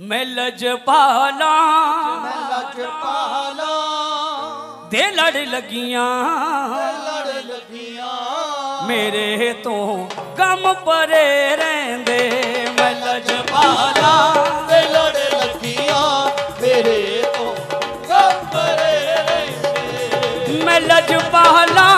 Mills ਪਾਲਾ mills ਪਾਲਾ ਦੇ ਲੜ ਲਗੀਆਂ। ਲੜ ਲਗੀਆਂ। ਮੇਰੇ ਤੋਂ ਕੰਮ ਪਰੇ ਰਹਿੰਦੇ। ਮਿਲਜ ਪਾਲਾ ਦੇ ਲੜ ਲਗੀਆਂ। ਮੇਰੇ ਤੋਂ ਗਮ ਪਰੇ ਰਹਿੰਦੇ। ਮਿਲਜ ਪਾਲਾ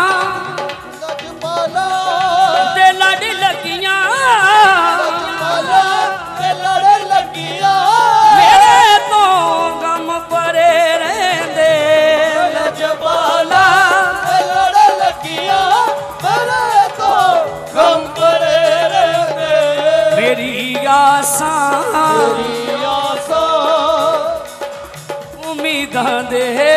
आसा। आसा। दे।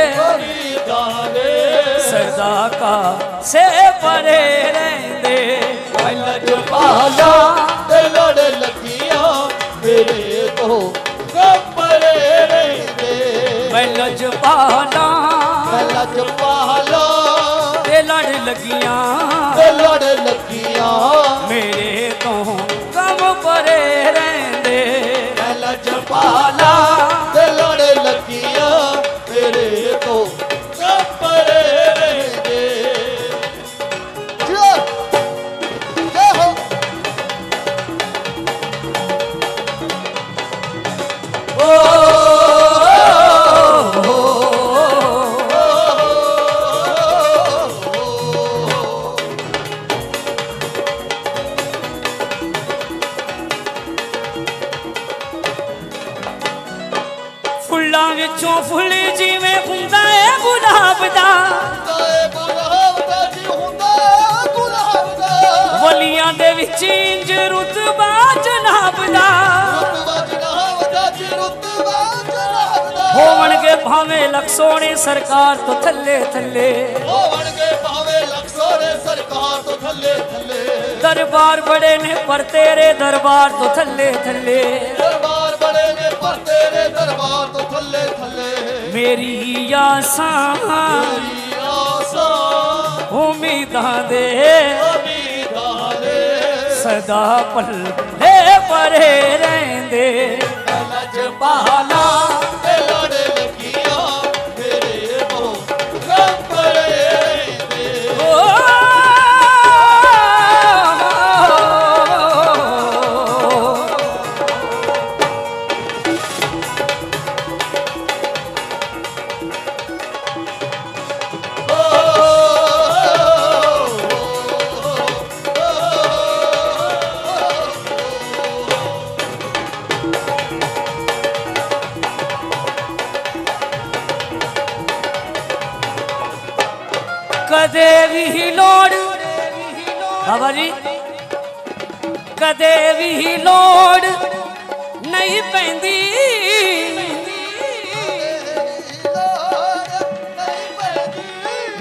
सदा का से परे रहंदे। लज पाला लड़ लगिया। मेरे तो लज पाला मैं लज लड़ लगिया। लड़ लगिया। मेरे तो परे रें लमाला ਵਿੱਚੋਂ ਫੁੱਲ ਜਿਵੇਂ ਹੁੰਦਾ ਏ ਗੁਲਾਬ ਦਾ ਤਾਏ ਗੁਲਾਬ ਦਾ ਜੀ ਹੁੰਦਾ ਗੁਲਾਬ ਦਾ ਵਲੀਆਂ ਦੇ ਵਿੱਚ ਇੰਜ ਰੁਤਬਾ ਜਨਾਬ ਦਾ ਰੁਤਬਾ ਜਨਾਬ ਦਾ ਜੀ ਰੁਤਬਾ ਜਨਾਬ ਦਾ ਹੋਵਣਗੇ ਭਾਵੇਂ ਲੱਖ ਸੋਹਣੇ ਸਰਕਾਰ ਤੋਂ ਥੱਲੇ ਥੱਲੇ ਹੋਵਣਗੇ ਭਾਵੇਂ ਲਖਸੋਰੇ ਸਰਕਾਰ ਤੋਂ ਥੱਲੇ ਥੱਲੇ ਦਰਬਾਰ ਬੜੇ ਨੇ ਪਰ ਤੇਰੇ ਦਰਬਾਰ ਤੋਂ ਥੱਲੇ ਥੱਲੇ ਬੜੇ ਨੇ ਪਰ ਤੇਰੇ ਦਰਬਾਰ ਤੋਂ ਥੱਲੇ ਥੱਲੇ। ਮੇਰੀ ਆਸਾਂ ਮੇਰੀ ਆਸਾਂ ਉਮੀਦਾਂ ਦੇ ਉਮੀਦਾਂ ਦੇ। ਸਦਾ ਪੱਲੇ ਪਰੇ ਰਹਿੰਦੇ। ਲਜਪਾਲਾ ਤੇ ਲੜ ਕਦੇ ਵੀ ਲੋੜ। ਬਾਬਾ ਜੀ, ਕਦੇ ਵੀ ਲੋੜ ਨਹੀਂ ਪੈਂਦੀ।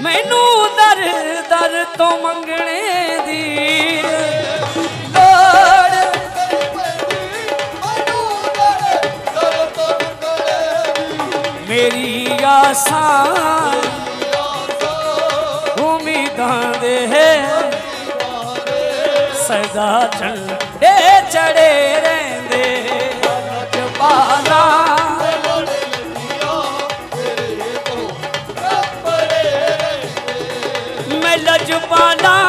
ਮੈਨੂੰ ਦਰ ਦਰ ਤੋਂ ਮੰਗਣੇ ਦੀ ਮੇਰੀ ਆਸਾਂ चढ़े रहंदे मैं लजपाना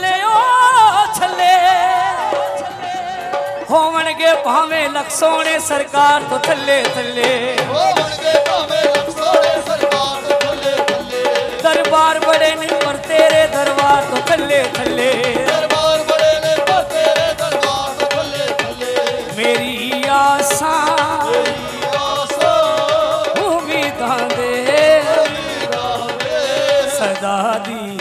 ਬਣਗੇ ਭਾਵੇਂ ਲਖ ਸੋਹਣੇ ਸਰਕਾਰ ਤੋਂ ਥੱਲੇ ਥੱਲੇ ਉਹ ਬਣਗੇ ਭਾਵੇਂ ਲਖ ਸੋਹਣੇ ਸਰਕਾਰ ਤੋਂ ਥੱਲੇ ਥੱਲੇ ਦਰਬਾਰ ਬੜੇ ਨੇ ਪਰ ਤੇਰੇ ਦਰਬਾਰ ਤੋਂ ਥੱਲੇ ਥੱਲੇ ਦਰਬਾਰ ਬੜੇ ਨੇ ਪਰ ਤੇਰੇ ਦਰਬਾਰ ਤੋਂ ਥੱਲੇ ਥੱਲੇ ਮੇਰੀ ਆਸਾਂ ਉਮੀਦਾਂ ਦੇ ਸਦਾ ਦੀ